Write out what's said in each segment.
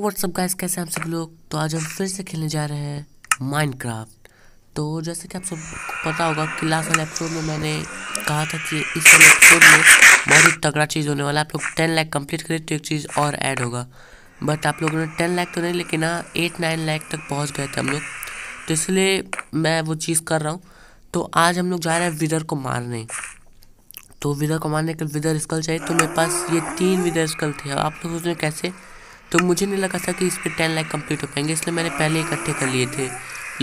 WhatsApp guys कैसे हैं आप सब लोग? तो आज हम फिर से खेलने जा रहे हैं माइनक्राफ्ट तो जैसे कि आप सबको पता होगा कि लास्ट वाले एपिसोड में मैंने कहा था कि इस वाले एपिसोड में बहुत ही तगड़ा चीज़ होने वाला है। आप लोग टेन लाख कंप्लीट करें तो एक चीज़ और ऐड होगा। बट आप लोगों ने टेन लाख तो नहीं, लेकिन हाँ एट नाइन लाख तक पहुँच गए थे हम लोग। तो इसलिए मैं वो चीज़ कर रहा हूँ। तो आज हम लोग जा रहे हैं विदर को मारने। तो विदर को मारने के विदर स्कल चाहिए। तो मेरे पास ये तीन विदर स्कल थे। आप लोग उसमें कैसे? तो मुझे नहीं लगा था कि इस पर टेन लाख कंप्लीट हो पाएँगे, इसलिए मैंने पहले इकट्ठे कर लिए थे।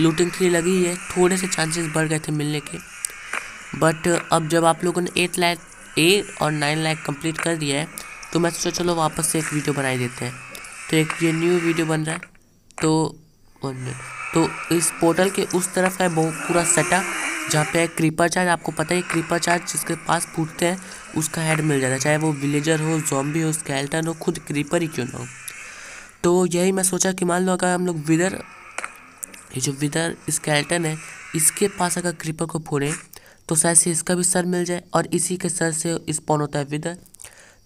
लूटिंग लिए लगी है, थोड़े से चांसेस बढ़ गए थे मिलने के। बट अब जब आप लोगों ने एट लाख एट और नाइन लाख कंप्लीट कर दिया है तो मैं सोचा चलो वापस से एक वीडियो बनाई देते हैं। तो एक ये न्यू वीडियो बन रहा है। तो तो इस पोर्टल के उस तरफ़ का बहुत पूरा सेटअप जहाँ पे क्रीपर चार्ज आपको पता है क्रीपर चार्ज जिसके पास फूटते हैं, उसका हेड मिल जाता है। चाहे वो विलेजर हो जॉम्बी हो स्केल्टन हो, खुद क्रीपर ही क्यों ना हो। तो यही मैं सोचा कि मान लो अगर हम लोग विदर, ये जो विदर स्केल्टन है, इसके पास अगर क्रीपर को फोड़ें तो शायद से इसका भी सर मिल जाए और इसी के सर से स्पॉन होता है विदर।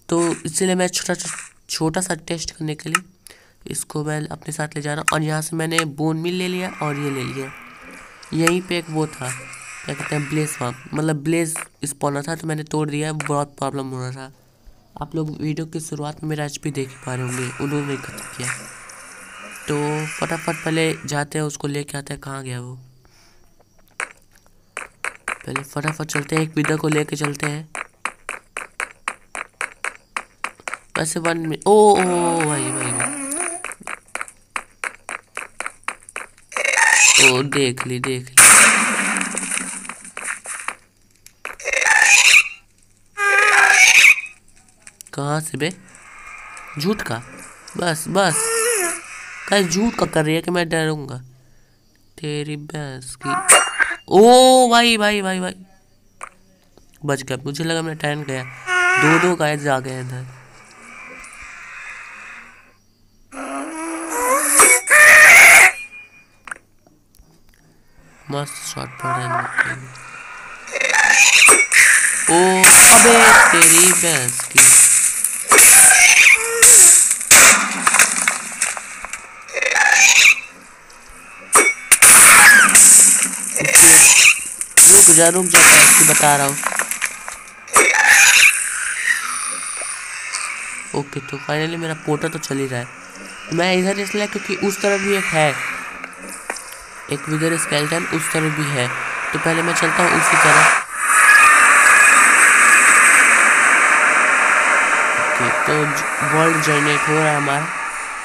तो इसीलिए मैं छोटा छोटा सा टेस्ट करने के लिए इसको मैं अपने साथ ले जा रहा हूँ और यहाँ से मैंने बोन मिल ले लिया और ये ले लिया। यहीं पे एक वो था, क्या कहते हैं ब्लेस मतलब ब्लेस स्पॉनर था तो मैंने तोड़ दिया, बहुत प्रॉब्लम हो रहा था। आप लोग वीडियो की शुरुआत में मेरा एच देख पा रहे होंगे उन्होंने खत्म किया तो फटाफट पहले जाते हैं उसको लेके आते हैं कहाँ गया वो पहले फटाफट चलते हैं एक विदा को लेके चलते हैं वैसे वन में ओ ओ भाई भाई भाई ओ देख ली देख ली कहाँ से बे? झूठ का? बस बस। कल झूठ का कर रही है कि मैं डरूँगा? तेरी भैंस की। ओ, भाई भाई भाई भाई। बच गया। मुझे लगा मैं टहन गया। दो दो गाय जा गए इधर। मस्त शॉट पड़ है ओ, अबे, तेरी भैंस की। रुक जा रुक जा बता रहा हूँ। ओके तो फाइनली मेरा पोटा तो चल ही रहा है। मैं इधर इसलिए क्योंकि उस तरफ़ भी एक है। एक विदर स्केल्टन उस तरफ़ भी है। तो पहले मैं चलता हूँ उसी तरफ़। तो वर्ल्ड जनरेट हो रहा है हमारा।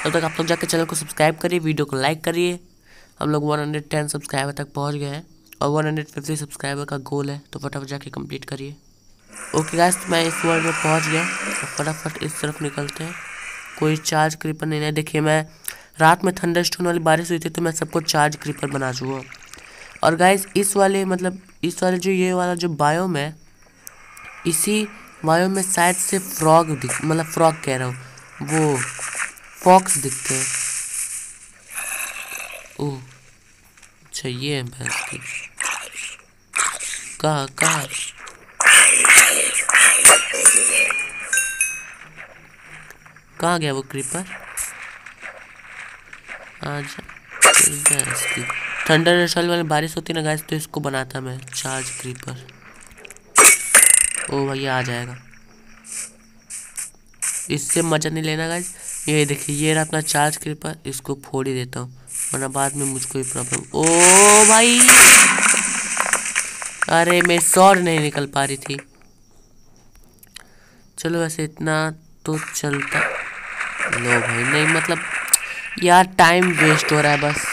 तब तक आप लोग जाकर चैनल को सब्सक्राइब करिए वीडियो को लाइक करिए। हम लोग 110 सब्सक्राइबर तक पहुँच गए हैं। और 150 सब्सक्राइबर का गोल है तो फटाफट जाके कंप्लीट करिए। ओके गाइस मैं इस वर्ल्ड में पहुँच गया। तो फटाफट इस तरफ़ निकलते हैं। कोई चार्ज क्रीपर नहीं है। देखिए, मैं रात में थंडर स्टोन वाली बारिश हुई थी तो मैं सबको चार्ज क्रीपर बना चुका और गाइस इस वाले मतलब इस वाले जो, ये वाला जो बायोम है, इसी बायोम में शायद से फ्रॉग दिख मतलब फ्रॉग कह रहा हूँ, वो फॉक्स दिखते हैं। ओह। ये है भैंस की कहा कहा? कहाँ गया वो क्रीपर आज भैंस की थंडर स्टाइल वाली बारिश होती ना गैस तो इसको बनाता मैं चार्ज क्रीपर ओ भैया आ जाएगा। इससे मज़ा नहीं लेना गाइस ये देखिए, ये रहा अपना चार्ज क्रीपर इसको फोड़ ही देता हूँ। वरना बाद में मुझको ही प्रॉब्लम ओ भाई! अरे, मैं शॉर्ट नहीं निकल पा रही थी। चलो वैसे इतना तो चलता। लो भाई, नहीं मतलब यार टाइम वेस्ट हो रहा है बस।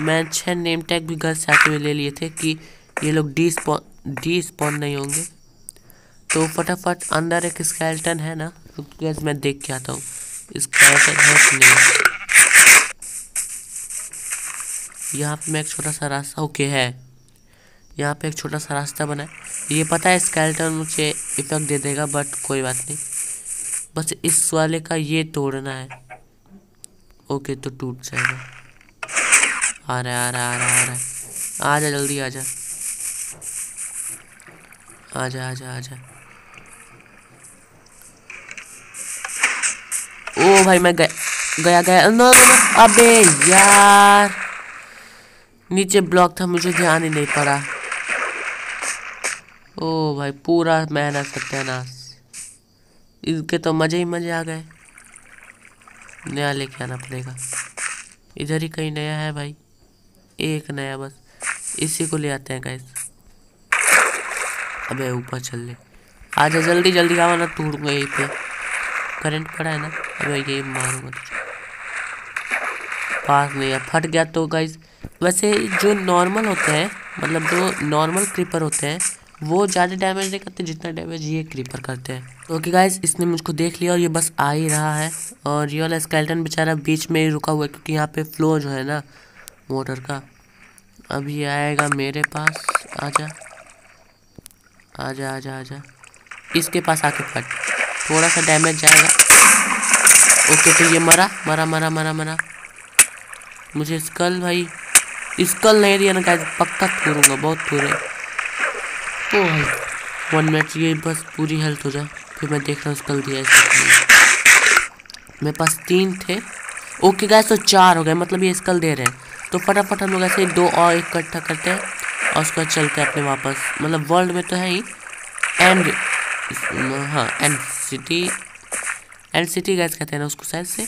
मैं छः नेम टैग भी घर से आते हुए ले लिए थे कि ये लोग डी स्पॉन डी स्पॉन नहीं होंगे। तो फटाफट अंदर एक स्केल्टन है ना तो मैं देख के आता हूँ। स्केल्टन है कि नहीं? यहाँ पे मैं एक छोटा सा रास्ता, ओके, है। यहाँ पे एक छोटा सा रास्ता बना है। ये पता है स्केल्टन मुझे इफ़ेक्ट दे देगा बट कोई बात नहीं। बस इस वाले का ये तोड़ना है। ओके तो टूट जाएगा। आ रहा आ रहा आ रहा आ रहा आ जा, जल्दी आ जा। आ जा आ जा आ जा। ओ भाई, मैं गया गया गया। नो नो अबे यार। नीचे ब्लॉक था, मुझे ध्यान ही नहीं पड़ा। ओ भाई, पूरा मेहनत सत्यानाश इनके तो मज़े ही मज़े आ गए। नया लेके आना पड़ेगा। इधर ही कहीं नया है भाई। एक नया बस। इसी को ले आते हैं गैस अबे, ऊपर चल ले। आजा जल्दी जल्दी आवा ना टूटूँगा यहीं पे। करंट पड़ा है ना? अबे, ये मारूँगा पास नहीं है। फट गया तो गाइस वैसे जो नॉर्मल होते हैं मतलब जो नॉर्मल क्रीपर होते हैं, वो ज़्यादा डैमेज नहीं करते जितना डैमेज ये क्रीपर करते हैं। तो ओके गाइस इसने मुझको देख लिया और ये बस आ ही रहा है। और ये वाला स्केल्टन बेचारा बीच में ही रुका हुआ है क्योंकि यहाँ पे फ्लो जो है ना मोटर का, अब ये आएगा मेरे पास। आजा। आजा आजा आजा। इसके पास आके फट थोड़ा सा डैमेज जाएगा। ओके तो ये मरा मरा मरा मरा मरा। मुझे स्कल भाई। स्कल नहीं दिया ना गाइस पक्का थूरूँगा बहुत थूरे ओ भाई वन मिनट ये बस पूरी हेल्थ हो जाए फिर मैं देख रहा हूँ स्कल दिया मेरे पास तीन थे। ओके गैस तो चार हो गए मतलब ये स्कल दे रहे हैं। तो फटाफट हम लोग ऐसे दो और इकट्ठा करते हैं और उसके बाद चलते हैं अपने वापस। मतलब वर्ल्ड में तो है ही। एंड हाँ and city and city gas कहते हैं ना उसको शायद से?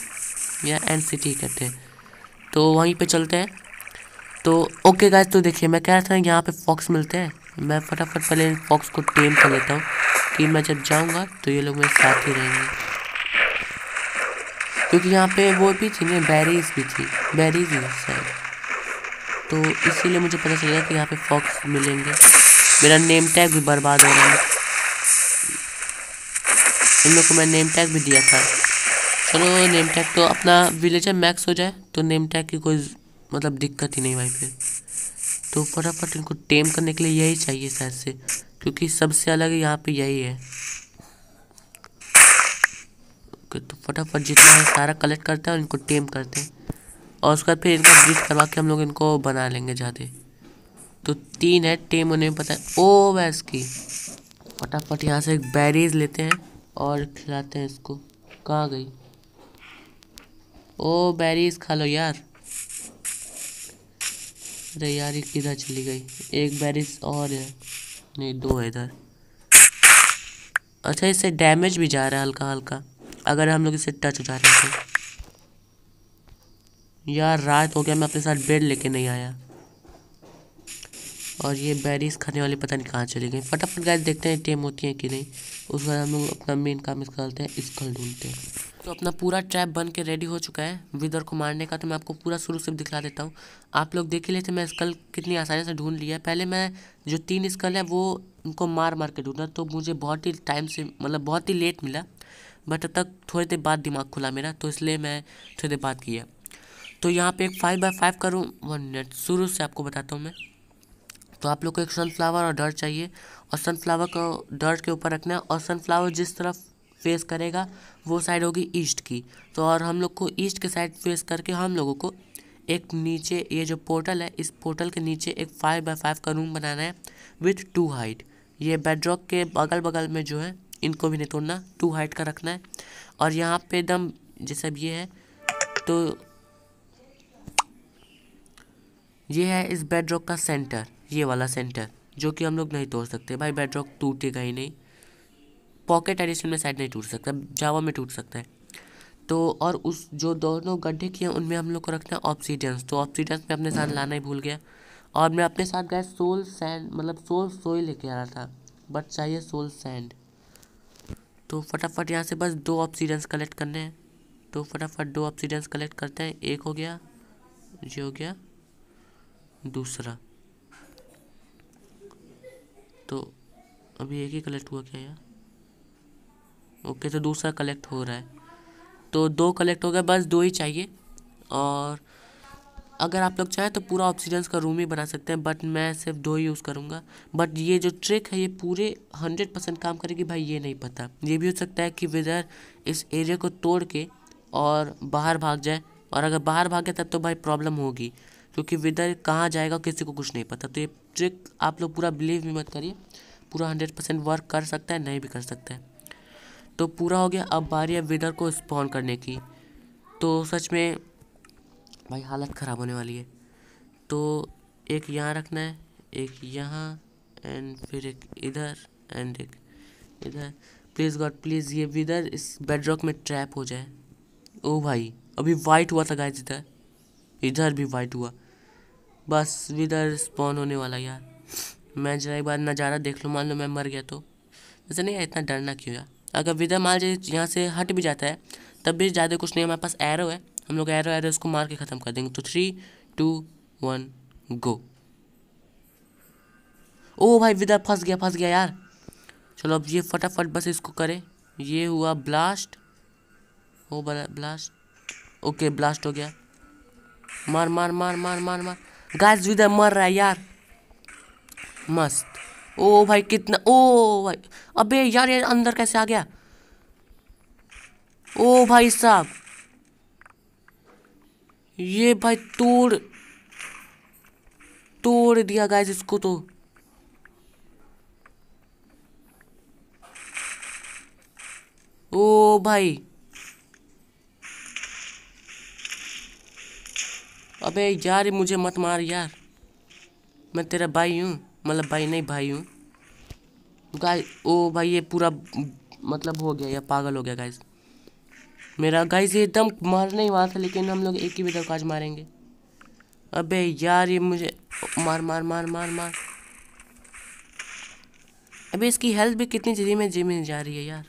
या एंड सिटी कहते हैं। तो वहीं पे चलते हैं। तो ओके गैस तो देखिए, मैं कह रहा था यहाँ पे फॉक्स मिलते हैं। मैं फटाफट पहले फॉक्स को टेम कर लेता हूँ कि मैं जब जाऊँगा तो ये लोग मेरे साथ ही रहेंगे। क्योंकि यहाँ पे वो भी थी ना बैरीज भी थी। बैरीज भी शायद तो इसीलिए मुझे पता चल कि यहाँ पे फॉक्स मिलेंगे। मेरा नेम टैग भी बर्बाद हो रहा है। इन लोग को मैं नेम टैग भी दिया था। चलो नेम टैग तो अपना विलेजर मैक्स हो जाए तो नेम टैग की कोई मतलब दिक्कत ही नहीं भाई फिर। तो फटाफट इनको टेम करने के लिए यही चाहिए शायद से, क्योंकि सबसे अलग यहाँ पे यही है। तो फटाफट जितना है सारा कलेक्ट करते हैं और इनको टेम करते हैं। और उसके बाद फिर इनका ब्रिज करवा के हम लोग इनको बना लेंगे ज़्यादा तो तीन है टेम उन्हें पता है। ओ वैस की। फटाफट यहाँ से एक बैरीज लेते हैं और खिलाते हैं इसको। कहाँ गई? ओ बैरीज खा लो यार। अरे यार ये किधर चली गई? एक बैरिस और है। नहीं, दो है इधर। अच्छा इससे डैमेज भी जा रहा है हल्का हल्का। अगर हम लोग इसे टच जा रहे हैं तो। यार, रात हो गया, मैं अपने साथ बेड लेके नहीं आया। और ये बैरिस खाने वाली पता नहीं कहाँ चली गई। फटाफट गैस देखते हैं टेम होती है कि नहीं। उस बाद हम लोग अपना मेन काम निकालते हैं स्कल ढूंढते हैं। तो अपना पूरा ट्रैप बन के रेडी हो चुका है विदर को मारने का तो मैं आपको पूरा शुरू से दिखला देता हूँ। आप लोग देख ही लेते मैं स्कल कितनी आसानी से ढूंढ लिया पहले मैं जो तीन स्कल है, वो उनको मार मार के ढूंढा तो मुझे बहुत ही टाइम से मतलब बहुत ही लेट मिला बट तब तक थोड़ी देर बाद दिमाग खुला मेरा तो इसलिए मैं थोड़ी देर बाद किया। तो यहाँ पे एक फाइव बाई फाइव करूँ? वन मिनट शुरू से आपको बताता हूँ मैं। तो आप लोग को एक सनफ्लावर और डर चाहिए, और सनफ्लावर को डर के ऊपर रखना है, और सनफ्लावर जिस तरफ़ फेस करेगा, वो साइड होगी ईस्ट की। तो और हम लोग को ईस्ट के साइड फेस करके हम लोगों को एक नीचे, ये जो पोर्टल है, इस पोर्टल के नीचे एक फाइव बाई फाइव का रूम बनाना है विथ टू हाइट ये बेडरॉक के बगल बगल में जो है, इनको भी नहीं तोड़ना टू हाइट का रखना है। और यहाँ पे एकदम, जैसे अब ये है तो ये है इस बेडरॉक का सेंटर ये वाला सेंटर जो कि हम लोग नहीं तोड़ सकते। भाई बेडरॉक टूटेगा ही नहीं। पॉकेट एडिशन में साइड नहीं टूट सकता जावा में टूट सकता है। तो और उस जो दोनों गड्ढे किए हैं, उनमें हम लोग को रखना है ऑप्सीडियंस तो ऑप्सीडियंस में अपने साथ लाना ही भूल गया। और मैं अपने साथ गया सोल सैंड मतलब सोल सोई लेके आ रहा था बट चाहिए सोल सैंड तो फटाफट यहाँ से बस दो ऑप्सीडियंस कलेक्ट करने हैं। तो फटाफट दो ऑप्सीडियंस कलेक्ट करते हैं, एक हो गया, ये हो गया, दूसरा। तो अभी एक ही कलेक्ट हुआ क्या यार? ओके तो दूसरा कलेक्ट हो रहा है। तो दो कलेक्ट हो गए, बस दो ही चाहिए। और अगर आप लोग चाहें तो पूरा ऑक्सीजन का रूम ही बना सकते हैं बट मैं सिर्फ़ दो ही यूज़ करूँगा। बट ये जो ट्रिक है, ये पूरे हंड्रेड परसेंट काम करेगी, भाई, ये नहीं पता। ये भी हो सकता है कि वेदर इस एरिया को तोड़ के और बाहर भाग जाए। और अगर बाहर भाग भागे तब तो भाई प्रॉब्लम होगी, क्योंकि वेदर कहाँ जाएगा, किसी को कुछ नहीं पता। तो ये ट्रिक आप लोग पूरा बिलीव भी मत करिए, पूरा हंड्रेड परसेंट वर्क कर सकता है, नहीं भी कर सकता है। तो पूरा हो गया अब बारी है वेदर को स्पॉन करने की। तो सच में भाई हालत ख़राब होने वाली है। तो एक यहाँ रखना है, एक यहाँ एंड फिर एक इधर एंड एक इधर। प्लीज़ गॉड प्लीज़ ये विदर इस बेडरॉक में ट्रैप हो जाए। ओ भाई, अभी वाइट हुआ था गाइस इधर। इधर भी वाइट हुआ। बस विदर स्पॉन होने वाला यार। मैं जरा एक बार नज़ारा देख लूँ, मान लो मैं मर गया तो। वैसे नहीं इतना डरना क्यों यार? अगर विदर लीजिए यहाँ से हट भी जाता है, तब भी ज़्यादा कुछ नहीं, हमारे पास एरो है। हम लोग एरो एरो इसको मार के ख़त्म कर देंगे। तो थ्री टू वन गो ओ भाई विदर फंस गया फंस गया यार। चलो अब ये फटाफट बस इसको करें। ये हुआ ब्लास्ट ओ ब्लास्ट ओके ब्लास्ट हो गया। मार मार मार मार मार मार। गाइस विदर मर रहा है यार। मस्त। ओ भाई कितना, ओ भाई, अबे यार ये अंदर कैसे आ गया? ओ भाई साहब, ये भाई तोड़ तोड़ दिया गाइस इसको तो। ओ भाई, अबे यार मुझे मत मार यार, मैं तेरा भाई हूँ। मतलब भाई नहीं भाई हूँ। गाय ओ भाई ये पूरा मतलब हो गया, या पागल हो गया गाइस मेरा गाइस ये एकदम मारने ही वाला था, लेकिन हम लोग एक ही भी काज मारेंगे। अबे यार, ये मुझे मार मार मार मार मार। अबे इसकी हेल्थ भी कितनी जल्दी में जिम जा रही है यार।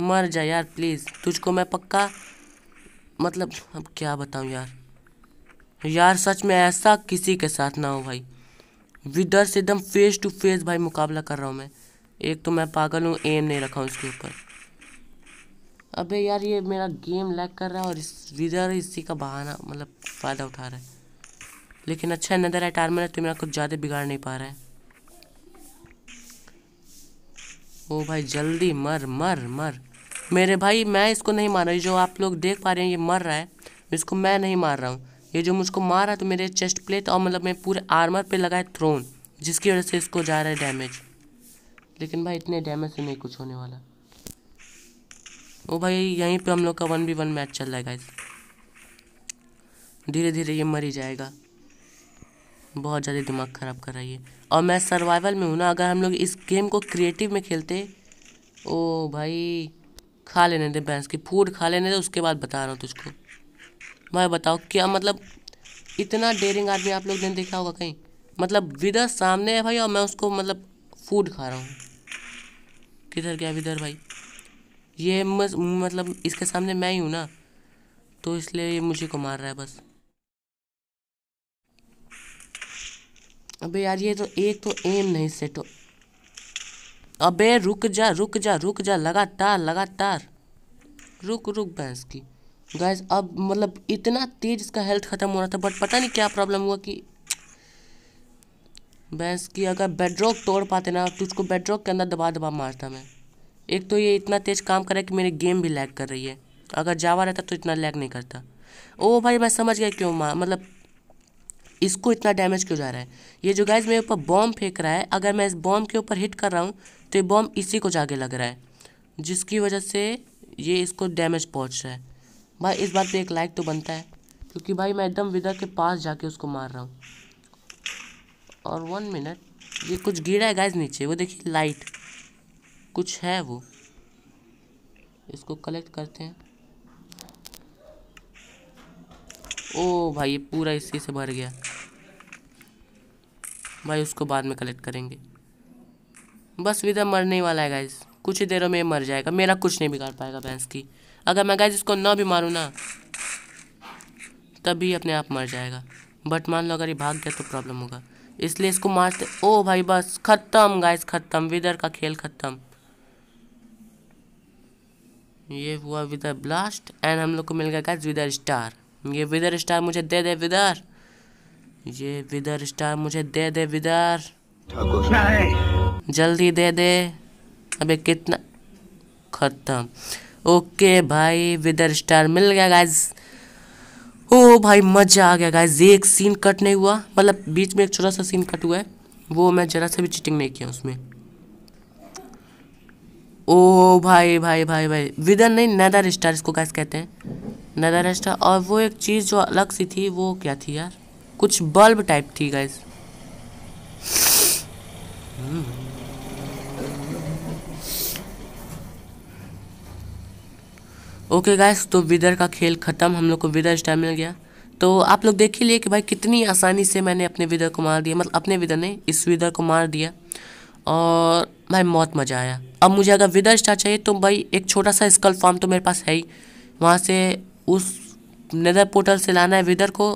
मर जा यार प्लीज़ तुझको मैं पक्का मतलब अब क्या बताऊँ यार। यार सच में ऐसा किसी के साथ ना हो भाई। विदर से एकदम फेस टू फेस भाई मुकाबला कर रहा हूँ मैं। एक तो मैं पागल हूँ एम नहीं रखा हूँ इसके ऊपर। अबे यार ये मेरा गेम लैग कर रहा है और इस विदर इसी का बहाना मतलब फ़ायदा उठा रहा है। लेकिन अच्छा नदर अटारमेंट है तो मेरा कुछ ज़्यादा बिगाड़ नहीं पा रहा है। ओ भाई जल्दी मर मर मर। मेरे भाई, मैं इसको नहीं मार रहा जो आप लोग देख पा रहे हैं, ये मर रहा है। इसको मैं नहीं मार रहा हूँ। ये जो मुझको मार रहा तो मेरे चेस्ट प्लेट और मतलब मैं पूरे आर्मर पे लगा है थ्रोन जिसकी वजह से इसको जा रहा है डैमेज लेकिन भाई, इतने डैमेज से नहीं कुछ होने वाला। ओ भाई, यहीं पे हम लोग का वन बी वन मैच चल रहा है धीरे धीरे ये मर ही जाएगा। बहुत ज़्यादा दिमाग ख़राब कर रहा है ये। और मैं सर्वाइवल में हूँ ना, अगर हम लोग इस गेम को क्रिएटिव में खेलते, ओ भाई, खा लेने दे भैंस की फ़ूड खा लेने दे, उसके बाद बता रहा हूँ तुझको। भाई बताओ क्या मतलब इतना डेरिंग आदमी आप लोग ने देखा होगा कहीं? मतलब विदर सामने है भाई और मैं उसको मतलब फ़ूड खा रहा हूँ। किधर गया विदर भाई? ये मस, मतलब इसके सामने मैं ही हूँ ना तो इसलिए ये मुझे को मार रहा है बस। अबे यार ये तो एक तो एम नहीं सेट हो। अबे रुक जा रुक जा रुक जा लगातार लगातार। रुक रुक भैंस की। गैस अब मतलब इतना तेज इसका हेल्थ ख़त्म हो रहा था बट पता नहीं क्या प्रॉब्लम हुआ कि भैंस की अगर बेडरॉक तोड़ पाते ना तो उसको बेडरॉक के अंदर दबा दबा मारता मैं। एक तो ये इतना तेज़ काम कर रहा है कि मेरी गेम भी लैग कर रही है। अगर जावा रहता तो इतना लैग नहीं करता। ओ भाई, मैं समझ गया क्यों मार मतलब इसको इतना डैमेज क्यों जा रहा है? ये जो गैस मेरे ऊपर बॉम्ब फेंक रहा है, अगर मैं इस बॉम्ब के ऊपर हिट कर रहा हूँ तो ये बॉम्ब इसी को जाके लग रहा है, जिसकी वजह से ये इसको डैमेज पहुँच रहा है। भाई, इस बात पे एक लाइक तो बनता है। क्योंकि भाई, मैं एकदम विदा के पास जाके उसको मार रहा हूँ। और वन मिनट ये कुछ गिरा है गैस नीचे, वो देखिए लाइट कुछ है वो। इसको कलेक्ट करते हैं। ओ भाई, ये पूरा इसी से भर गया। भाई, उसको बाद में कलेक्ट करेंगे। बस विदा मरने वाला है गाइज़ कुछ ही देरों में मर जाएगा। मेरा कुछ नहीं बिगाड़ पाएगा भैंस की। अगर मैं गाइज़ इसको ना भी मारूँ ना, तभी अपने आप मर जाएगा। बट मान लो अगर ये भाग गया तो प्रॉब्लम होगा। इसलिए इसको मारते, ओ भाई बस, ख़त्म गाइस ख़त्म। विदर का खेल ख़त्म। ये हुआ विदर ब्लास्ट एंड हम लोग को मिल गया गाइस विदर स्टार ये विदर स्टार मुझे दे दे विदर। ये विदर स्टार मुझे दे दे विदर। जल्दी दे दे। अबे कितना? खत्म। ओके भाई, विदर स्टार मिल गया गाइज़ ओ भाई, मज़ा आ गया गाइज़ एक सीन कट नहीं हुआ। मतलब बीच में एक छोटा सा सीन कट हुआ है। वो मैं जरा से भी चीटिंग नहीं किया उसमें। ओ भाई भाई भाई भाई। विदर नहीं नदर स्टार इसको कैसे कहते हैं। नदर स्टार और वो एक चीज़ जो अलग सी थी, वो क्या थी यार? कुछ बल्ब टाइप थी गाइस ओके गाइस तो विदर का खेल ख़त्म, हम लोग को विदर स्टार मिल गया। तो आप लोग देख ही लिए कि भाई कितनी आसानी से मैंने अपने विदर को मार दिया। मतलब अपने विदर ने इस विदर को मार दिया। और भाई बहुत मज़ा आया। अब मुझे अगर विदर स्टार चाहिए तो भाई एक छोटा सा स्कल फॉर्म तो मेरे पास है ही। वहाँ से उस नेदर पोर्टल से लाना है विदर को।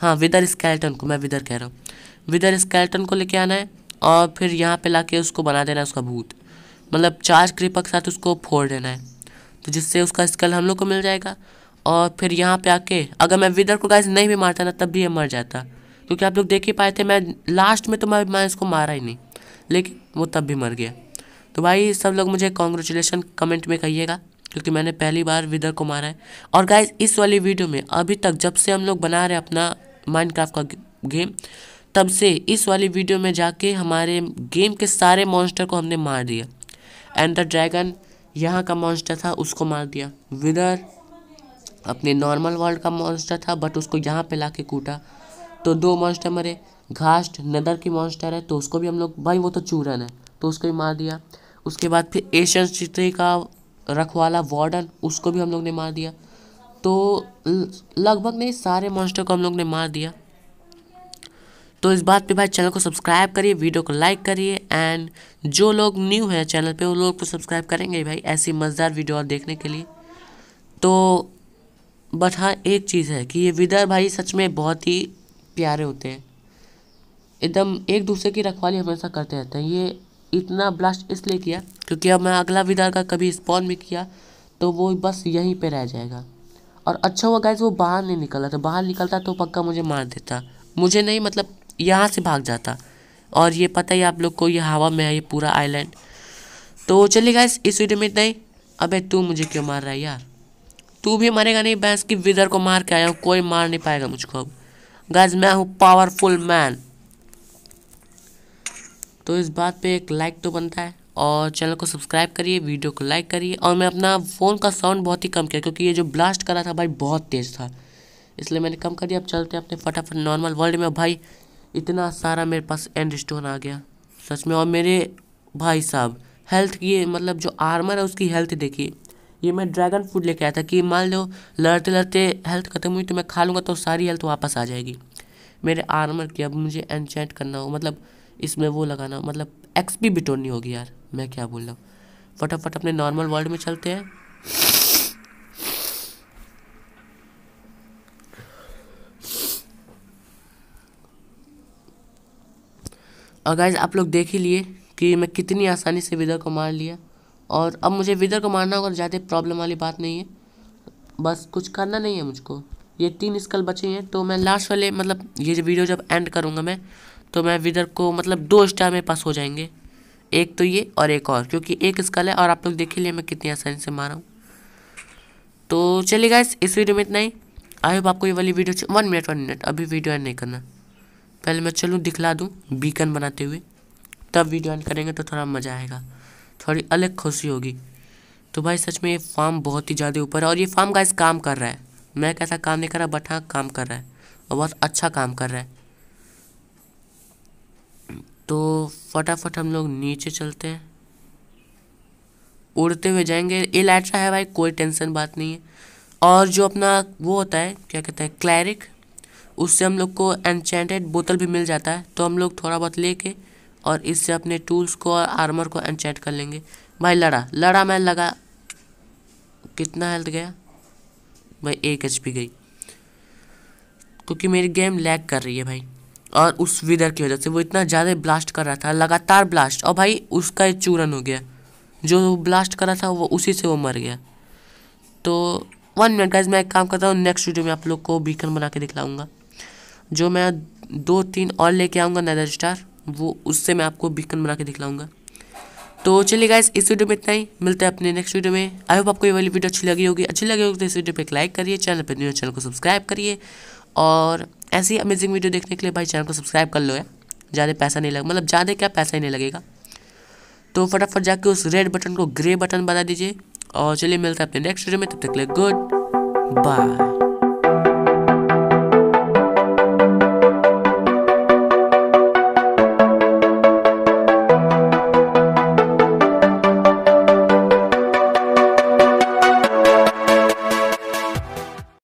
हाँ विदर स्केल्टन को, मैं विदर कह रहा हूँ। विदर स्केल्टन को लेके आना है और फिर यहाँ पे लाके उसको बना देना है उसका भूत। मतलब चार्ज क्रिपर के साथ उसको फोड़ देना है। तो जिससे उसका स्कल हम लोग को मिल जाएगा। और फिर यहाँ पे आके, अगर मैं विदर को गाइस नहीं भी मारता ना, तब भी ये मर जाता। क्योंकि आप लोग देख ही पाए थे, मैं लास्ट में तो मैं मैं इसको मारा ही नहीं। लेकिन वो तब भी मर गया। तो भाई, सब लोग मुझे कॉन्ग्रेचुलेसन कमेंट में कहिएगा, क्योंकि मैंने पहली बार विदर को मारा है। और गाइज़ इस वाली वीडियो में, अभी तक जब से हम लोग बना रहे अपना माइंड का गेम तब से इस वाली वीडियो में जाके हमारे गेम के सारे मॉन्स्टर को हमने मार दिया। एंड द ड्रैगन यहाँ का मॉन्स्टर था, उसको मार दिया। विदर अपने नॉर्मल वर्ल्ड का मॉन्स्टर था बट उसको यहाँ पे ला के कूटा। तो दो मॉन्स्टर मरे। घास्ट नदर की मॉन्स्टर है तो उसको भी हम लोग, भाई वो तो चूरन है तो उसको भी मार दिया। उसके बाद फिर एशियन सिटी का रखवाला वार्डन उसको भी हम लोग ने मार दिया। तो लगभग नहीं, सारे मॉन्स्टर को हम लोग ने मार दिया। तो इस बात पे भाई चैनल को सब्सक्राइब करिए, वीडियो को लाइक करिए एंड जो लोग न्यू है चैनल पे वो लोग तो सब्सक्राइब करेंगे भाई ऐसी मज़ेदार वीडियो और देखने के लिए। तो बट हाँ एक चीज़ है कि ये विदर भाई सच में बहुत ही प्यारे होते हैं। एकदम एक दूसरे की रखवाली हमेशा करते रहते हैं। ये इतना ब्लास्ट इसलिए किया क्योंकि अब मैं अगला विदर का कभी स्पॉन भी किया तो वो बस यहीं पे रह जाएगा। और अच्छा हुआ गाइज़ वो बाहर नहीं निकला था। बाहर निकलता तो पक्का मुझे मार देता। मुझे नहीं मतलब यहाँ से भाग जाता। और ये पता ही आप लोग को ये हवा में है, ये पूरा आइलैंड तो चलिए गाइस इस वीडियो में इतना ही। अबे तू मुझे क्यों मार रहा है यार? तू भी मरेगा नहीं भैंस की विदर को मार के आया हूँ कोई मार नहीं पाएगा मुझको अब। गाइस मैं हूँ पावरफुल मैन तो इस बात पे एक लाइक तो बनता है और चैनल को सब्सक्राइब करिए वीडियो को लाइक करिए और मैं अपना फ़ोन का साउंड बहुत ही कम किया क्योंकि ये जो ब्लास्ट करा था भाई बहुत तेज़ था। इसलिए मैंने कम कर दिया। अब चलते हैं अपने फटाफट नॉर्मल वर्ल्ड में। भाई इतना सारा मेरे पास एंड स्टोन आ गया। सच में, और मेरे भाई साहब हेल्थ की मतलब जो आर्मर है, उसकी हेल्थ देखिए। ये मैं ड्रैगन फ़ूड लेके आया था कि मान लो लड़ते लड़ते हेल्थ खत्म हुई तो मैं खा लूँगा तो सारी हेल्थ वापस आ जाएगी। मेरे आर्मर की अब मुझे एनचेंट करना हो मतलब इसमें वो लगाना मतलब एक्सपी बिटोरनी होगी यार, मैं क्या बोल रहा हूँ। फटाफट अपने नॉर्मल वर्ल्ड में चलते हैं। और गाइज़ आप लोग देख ही लिए कि मैं कितनी आसानी से विदर को मार लिया। और अब मुझे विदर को मारना होगा ज़्यादा प्रॉब्लम वाली बात नहीं है। बस कुछ करना नहीं है मुझको। ये तीन स्कल बचे हैं तो मैं लास्ट वाले मतलब ये जो वीडियो जब एंड करूँगा मैं तो मैं विदर को मतलब दो स्टार मेरे पास हो जाएँगे। एक तो ये और एक और, क्योंकि एक स्कल है और आप लोग देख ही लिए मैं कितनी आसानी से मारा हूँ। तो चलिए गाइस इस वीडियो में इतना ही। आई होप आपको ये वाली video one minute one minute अभी वीडियो एंड नहीं करना। पहले मैं चलूँ, दिखला दूँ बीकन बनाते हुए। तब वीडियो एंड करेंगे तो थोड़ा मज़ा आएगा। थोड़ी अलग खुशी होगी। तो भाई सच में ये फार्म बहुत ही ज़्यादा ऊपर है और ये फार्म गाइस काम कर रहा है। मैं कैसा काम नहीं कर रहा बट हाँ काम कर रहा है और बहुत अच्छा काम कर रहा है। तो फटाफट हम लोग नीचे चलते हैं। उड़ते हुए जाएँगे। ये लाइट्रा है भाई, कोई टेंशन बात नहीं है। और जो अपना वो होता है, क्या कहते हैं क्लैरिक उससे हम लोग को एनचेंटेड बोतल भी मिल जाता है। तो हम लोग थोड़ा बहुत लेके और इससे अपने टूल्स को और आर्मर को एनचेंट कर लेंगे। भाई, लड़ा। लड़ा मैं लगा। कितना हेल्थ गया? भाई, एक एच पी गई। क्योंकि मेरी गेम लैग कर रही है भाई। और उस विदर की वजह से वो इतना ज़्यादा ब्लास्ट कर रहा था, लगातार ब्लास्ट और भाई, उसका चूरन हो गया। जो ब्लास्ट कर रहा था, वो उसी से वो मर गया। तो वन मिनट गाइज़ मैं एक काम करता हूँ नेक्स्ट वीडियो में आप लोग को बीकन बना के दिखलाऊँगा। जो मैं दो, तीन और लेके आऊँगा नदर स्टार, वो उससे मैं आपको बीकन बना के दिखलाऊँगा। तो चलिए गाइस इस वीडियो में इतना ही। मिलते हैं अपने नेक्स्ट वीडियो में। आई होप आपको ये वाली वीडियो अच्छी लगी होगी। अच्छी लगी होगी तो इस वीडियो पे एक लाइक करिए चैनल पर न्यू चैनल को सब्सक्राइब करिए। और ऐसी अमेजिंग वीडियो देखने के लिए भाई चैनल को सब्सक्राइब कर लो है ज़्यादा पैसा नहीं लगा मतलब ज़्यादा क्या पैसा ही नहीं लगेगा। तो फटाफट जाके उस रेड बटन को ग्रे बटन बना दीजिए। और चलिए मिलता है अपने नेक्स्ट वीडियो में। तब तक लिए गुड बाय